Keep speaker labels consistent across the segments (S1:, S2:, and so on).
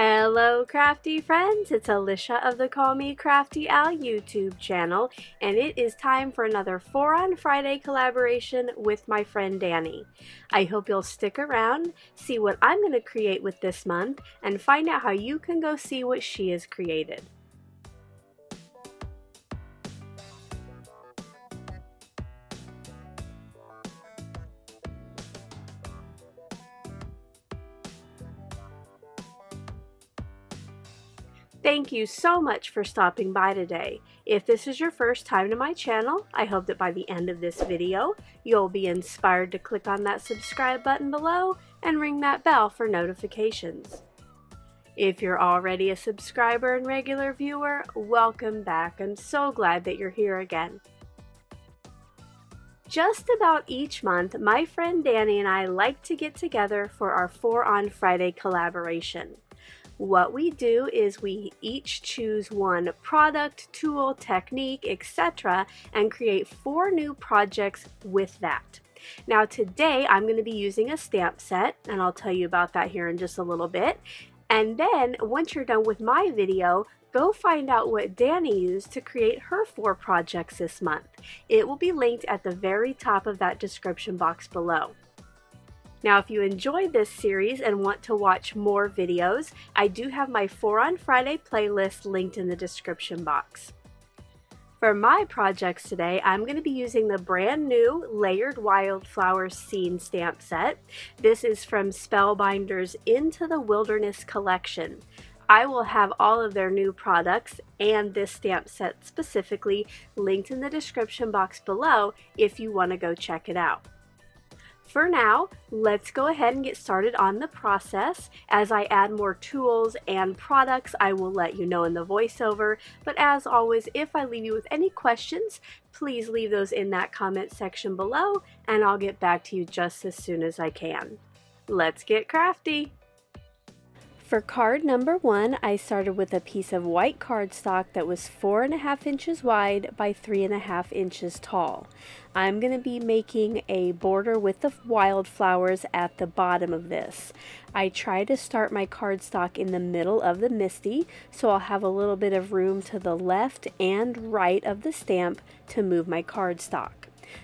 S1: Hello crafty friends, it's Alicia of the Call Me Crafty Al YouTube channel and it is time for another 4 on Friday collaboration with my friend Danni. I hope you'll stick around, see what I'm going to create with this month, and find out how you can go see what she has created. Thank you so much for stopping by today. If this is your first time to my channel, I hope that by the end of this video, you'll be inspired to click on that subscribe button below and ring that bell for notifications. If you're already a subscriber and regular viewer, welcome back. I'm so glad that you're here again. Just about each month, my friend Danni and I like to get together for our 4 on Friday collaboration. What we do is we each choose one product, tool, technique, etc. and create four new projects with that. Now today I'm going to be using a stamp set and I'll tell you about that here in just a little bit. And then once you're done with my video, go find out what Danni used to create her four projects this month. It will be linked at the very top of that description box below. Now, if you enjoyed this series and want to watch more videos, I do have my 4 on Friday playlist linked in the description box. For my projects today, I'm going to be using the brand new Layered Wildflower Scene stamp set. This is from Spellbinders Into the Wilderness collection. I will have all of their new products and this stamp set specifically linked in the description box below if you want to go check it out. For now, let's go ahead and get started on the process. As I add more tools and products, I will let you know in the voiceover. But as always, if I leave you with any questions, please leave those in that comment section below and I'll get back to you just as soon as I can. Let's get crafty! For card number one, I started with a piece of white cardstock that was four and a half inches wide by three and a half inches tall. I'm going to be making a border with the wildflowers at the bottom of this. I try to start my cardstock in the middle of the MISTI, so I'll have a little bit of room to the left and right of the stamp to move my cardstock.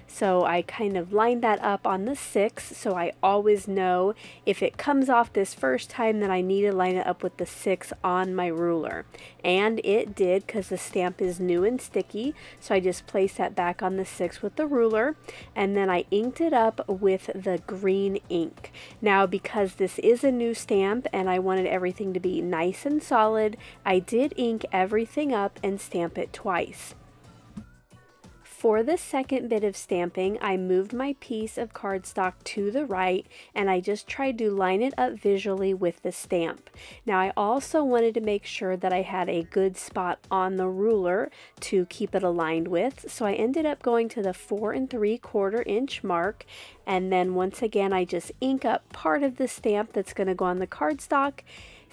S1: So I kind of lined that up on the 6 so I always know if it comes off this first time that I need to line it up with the 6 on my ruler. And it did because the stamp is new and sticky so I just placed that back on the 6 with the ruler and then I inked it up with the green ink. Now because this is a new stamp and I wanted everything to be nice and solid, I did ink everything up and stamp it twice. For the second bit of stamping, I moved my piece of cardstock to the right and I just tried to line it up visually with the stamp. Now I also wanted to make sure that I had a good spot on the ruler to keep it aligned with, so I ended up going to the four and three quarter inch mark and then once again I just ink up part of the stamp that's going to go on the cardstock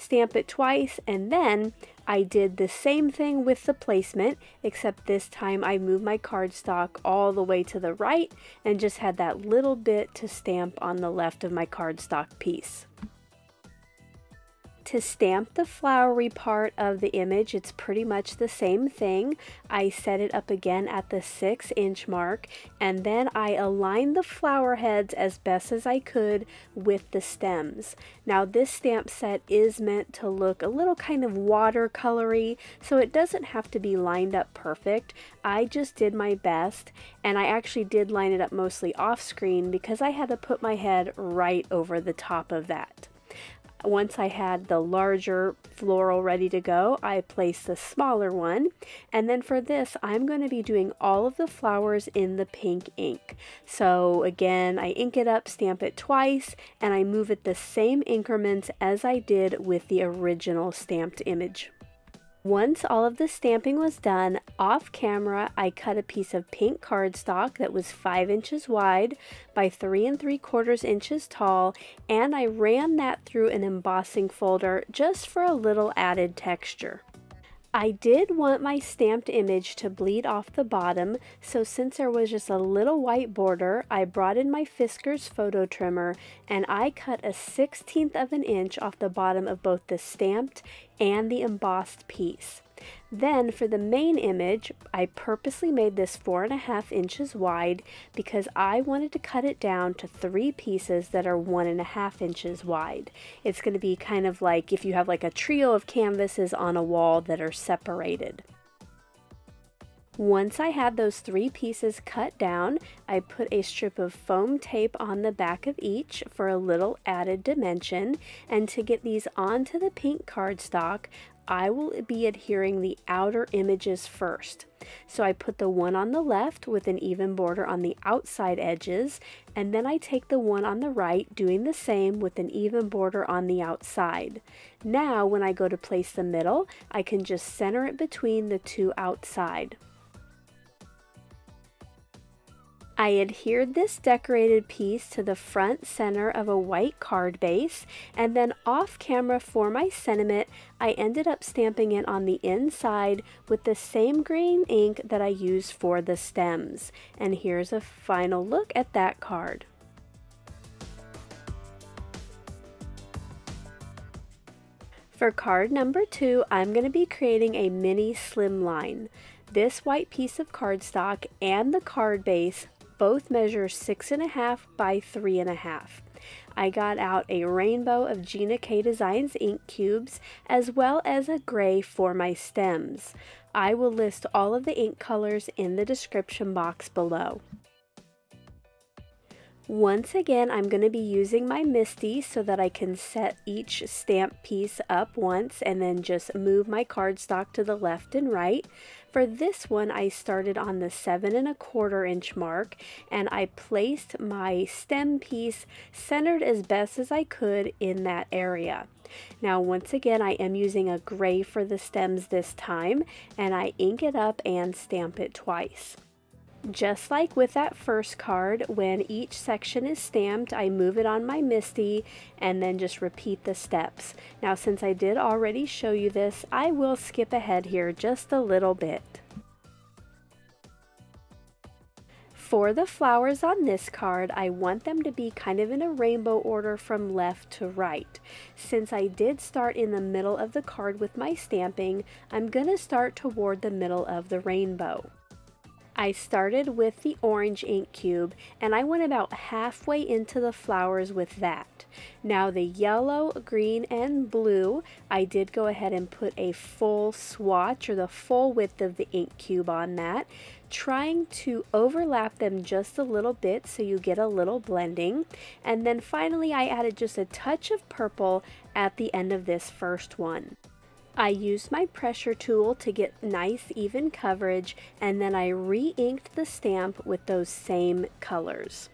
S1: stamp it twice, and then I did the same thing with the placement, except this time I moved my cardstock all the way to the right and just had that little bit to stamp on the left of my cardstock piece. To stamp the flowery part of the image, it's pretty much the same thing. I set it up again at the 6 inch mark and then I aligned the flower heads as best as I could with the stems. Now this stamp set is meant to look a little kind of watercolory, so it doesn't have to be lined up perfect. I just did my best and I actually did line it up mostly off screen because I had to put my head right over the top of that. Once I had the larger floral ready to go, I placed the smaller one. And then for this, I'm going to be doing all of the flowers in the pink ink. So again, I ink it up, stamp it twice, and I move it the same increments as I did with the original stamped image. Once all of the stamping was done, off camera I cut a piece of pink cardstock that was 5 inches wide by 3 and 3 quarters inches tall and I ran that through an embossing folder just for a little added texture. I did want my stamped image to bleed off the bottom, so since there was just a little white border, I brought in my Fiskars photo trimmer and I cut a 16th of an inch off the bottom of both the stamped and the embossed piece. Then for the main image, I purposely made this four and a half inches wide because I wanted to cut it down to three pieces that are one and a half inches wide. It's going to be kind of like if you have like a trio of canvases on a wall that are separated. Once I had those three pieces cut down, I put a strip of foam tape on the back of each for a little added dimension. And to get these onto the pink cardstock, I will be adhering the outer images first. So I put the one on the left with an even border on the outside edges, and then I take the one on the right doing the same with an even border on the outside. Now when I go to place the middle, I can just center it between the two outside. I adhered this decorated piece to the front center of a white card base and then off camera for my sentiment I ended up stamping it on the inside with the same green ink that I used for the stems. And here's a final look at that card. For card number two, I'm going to be creating a mini slimline. This white piece of cardstock and the card base both measure six and a half by three and a half. I got out a rainbow of Gina K Designs ink cubes as well as a gray for my stems. I will list all of the ink colors in the description box below. Once again, I'm going to be using my MISTI so that I can set each stamp piece up once and then just move my cardstock to the left and right. For this one, I started on the seven and a quarter inch mark and I placed my stem piece centered as best as I could in that area. Now, once again, I am using a gray for the stems this time and I ink it up and stamp it twice. Just like with that first card, when each section is stamped, I move it on my MISTI and then just repeat the steps. Now, since I did already show you this, I will skip ahead here just a little bit. For the flowers on this card, I want them to be kind of in a rainbow order from left to right. Since I did start in the middle of the card with my stamping, I'm going to start toward the middle of the rainbow. I started with the orange ink cube and I went about halfway into the flowers with that. Now the yellow, green, and blue, I did go ahead and put a full swatch or the full width of the ink cube on that, trying to overlap them just a little bit so you get a little blending. And then finally I added just a touch of purple at the end of this first one. I used my pressure tool to get nice even coverage and then I re-inked the stamp with those same colors.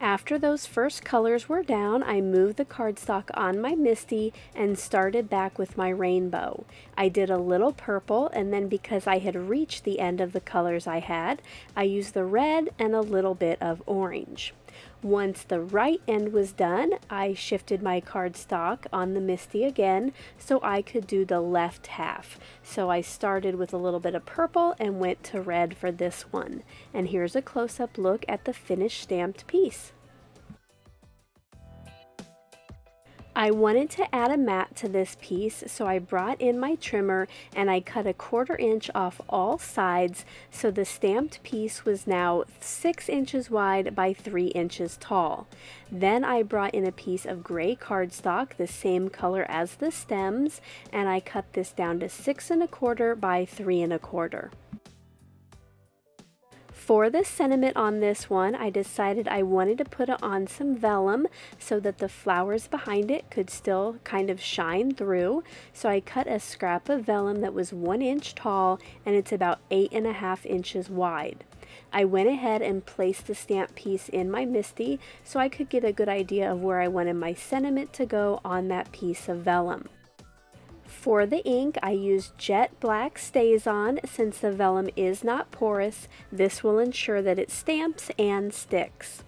S1: After those first colors were down, I moved the cardstock on my MISTI and started back with my rainbow. I did a little purple and then because I had reached the end of the colors I had, I used the red and a little bit of orange. Once the right end was done, I shifted my cardstock on the MISTI again so I could do the left half. So I started with a little bit of purple and went to red for this one. And here's a close-up look at the finished stamped piece. I wanted to add a mat to this piece, so I brought in my trimmer and I cut a quarter inch off all sides so the stamped piece was now 6 inches wide by 3 inches tall. Then I brought in a piece of gray cardstock, the same color as the stems, and I cut this down to 6 and a quarter by 3 and a quarter. For the sentiment on this one, I decided I wanted to put it on some vellum so that the flowers behind it could still kind of shine through. So I cut a scrap of vellum that was one inch tall and it's about eight and a half inches wide. I went ahead and placed the stamp piece in my MISTI so I could get a good idea of where I wanted my sentiment to go on that piece of vellum. For the ink, I used Jet Black StazOn. Since the vellum is not porous, this will ensure that it stamps and sticks.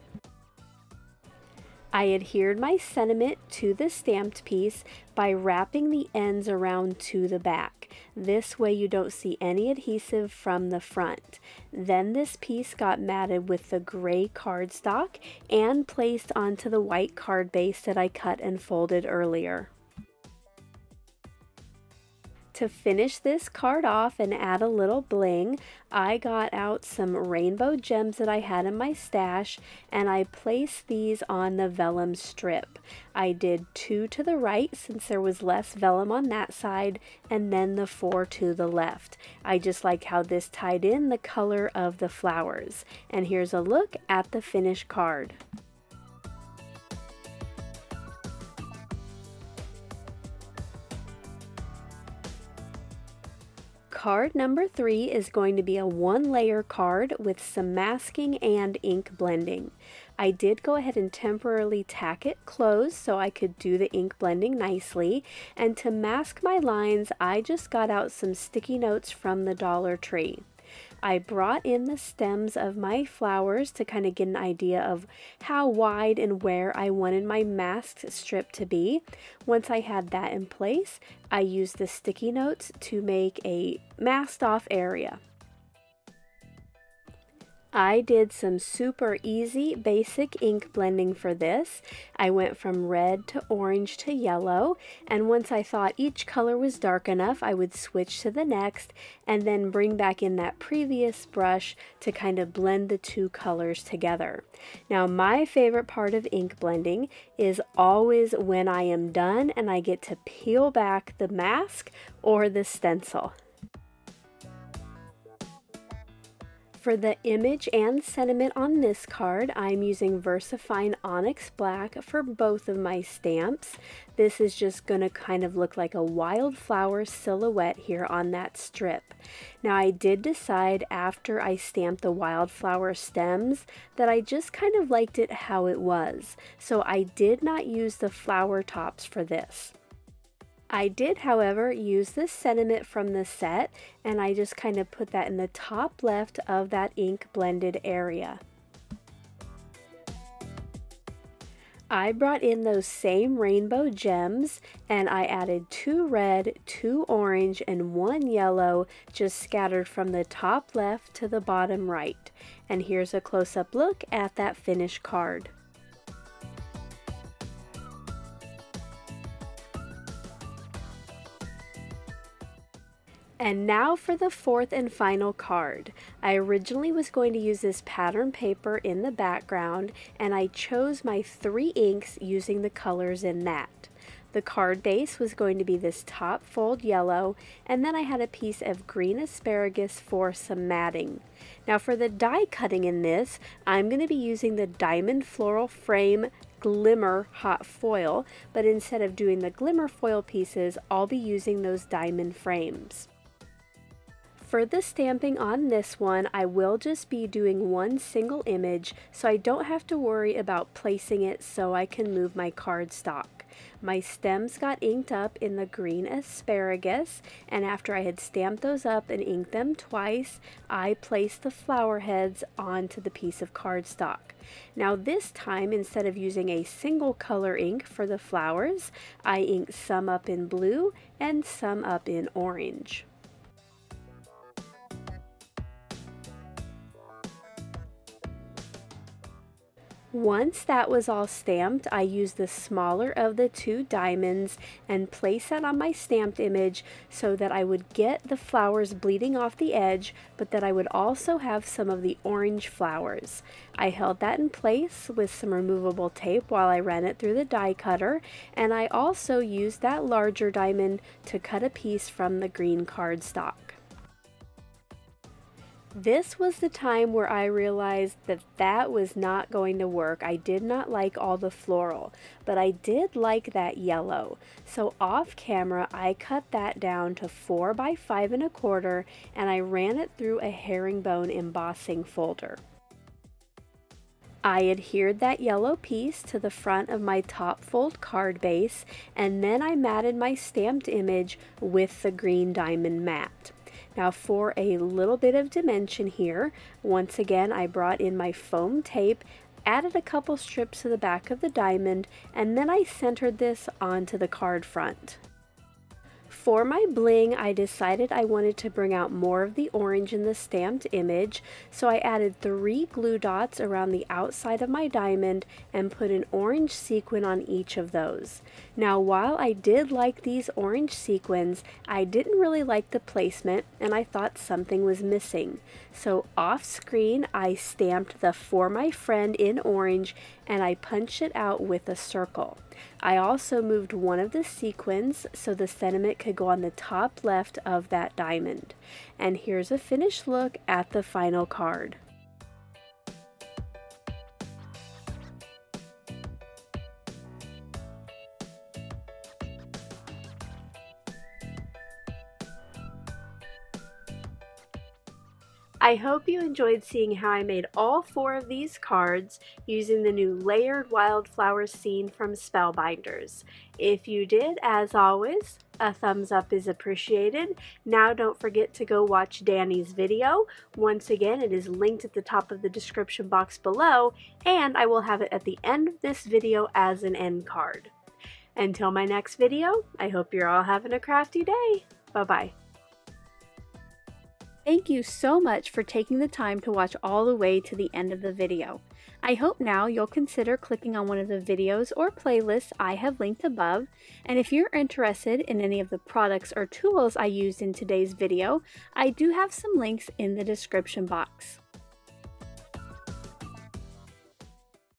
S1: I adhered my sentiment to the stamped piece by wrapping the ends around to the back. This way you don't see any adhesive from the front. Then this piece got matted with the gray cardstock and placed onto the white card base that I cut and folded earlier. To finish this card off and add a little bling, I got out some rainbow gems that I had in my stash and I placed these on the vellum strip. I did two to the right since there was less vellum on that side and then the four to the left. I just like how this tied in the color of the flowers. And here's a look at the finished card. Card number three is going to be a one layer card with some masking and ink blending. I did go ahead and temporarily tack it closed so I could do the ink blending nicely. And to mask my lines, I just got out some sticky notes from the Dollar Tree. I brought in the stems of my flowers to kind of get an idea of how wide and where I wanted my masked strip to be. Once I had that in place, I used the sticky notes to make a masked off area. I did some super easy basic ink blending for this. I went from red to orange to yellow and once I thought each color was dark enough I would switch to the next and then bring back in that previous brush to kind of blend the two colors together. Now my favorite part of ink blending is always when I am done and I get to peel back the mask or the stencil. For the image and sentiment on this card, I'm using VersaFine Onyx Black for both of my stamps. This is just going to kind of look like a wildflower silhouette here on that strip. Now I did decide after I stamped the wildflower stems that I just kind of liked it how it was. So I did not use the flower tops for this. I did, however, use this sentiment from the set and I just kind of put that in the top left of that ink blended area. I brought in those same rainbow gems and I added two red, two orange, and one yellow just scattered from the top left to the bottom right. And here's a close-up look at that finished card. And now for the fourth and final card. I originally was going to use this pattern paper in the background and I chose my three inks using the colors in that. The card base was going to be this top fold yellow and then I had a piece of green asparagus for some matting. Now for the die cutting in this, I'm going to be using the Diamond Floral Frame glimmer hot foil, but instead of doing the glimmer foil pieces, I'll be using those diamond frames. For the stamping on this one, I will just be doing one single image so I don't have to worry about placing it so I can move my cardstock. My stems got inked up in the green asparagus and after I had stamped those up and inked them twice, I placed the flower heads onto the piece of cardstock. Now this time, instead of using a single color ink for the flowers, I inked some up in blue and some up in orange. Once that was all stamped, I used the smaller of the two diamonds and placed that on my stamped image so that I would get the flowers bleeding off the edge, but that I would also have some of the orange flowers. I held that in place with some removable tape while I ran it through the die cutter, and I also used that larger diamond to cut a piece from the green cardstock. This was the time where I realized that that was not going to work. I did not like all the floral, but I did like that yellow. So off camera, I cut that down to four by five and a quarter and I ran it through a herringbone embossing folder. I adhered that yellow piece to the front of my top fold card base and then I matted my stamped image with the green diamond mat. Now for a little bit of dimension here, once again I brought in my foam tape added a couple strips to the back of the diamond, and then I centered this onto the card front. For my bling, I decided I wanted to bring out more of the orange in the stamped image, so I added three glue dots around the outside of my diamond and put an orange sequin on each of those. Now while I did like these orange sequins, I didn't really like the placement and I thought something was missing. So off screen, I stamped the For My Friend in orange and I punched it out with a circle. I also moved one of the sequins so the sentiment could go on the top left of that diamond. And here's a finished look at the final card. I hope you enjoyed seeing how I made all four of these cards using the new layered wildflower scene from Spellbinders. If you did, as always, a thumbs up is appreciated. Now don't forget to go watch Danni's video. Once again, it is linked at the top of the description box below, and I will have it at the end of this video as an end card. Until my next video, I hope you're all having a crafty day. Bye-bye. Thank you so much for taking the time to watch all the way to the end of the video. I hope now you'll consider clicking on one of the videos or playlists I have linked above, and if you're interested in any of the products or tools I used in today's video, I do have some links in the description box.